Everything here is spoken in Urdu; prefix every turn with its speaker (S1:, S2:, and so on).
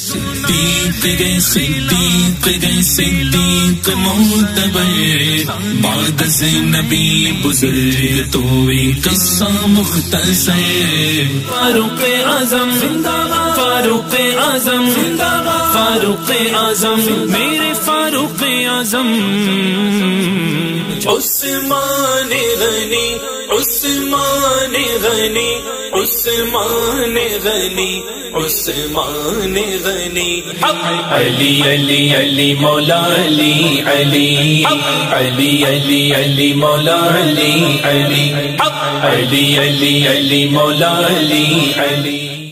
S1: صدیق گئے صدیق گئے، صدیق معتبر بعد سے نبی بزرگ تو ایک قصہ مختصر۔ فاروق اعظم۔ فاروق اعظم۔ فاروق اعظم۔ میرے فاروق اعظم۔ عثمان غنی عثمان غنی۔ عثمان غنی عثمان غنی۔ علی علی علی مولا علی۔ علی علی علی علی مولا علی۔ علی علی علی علی مولا علی علی۔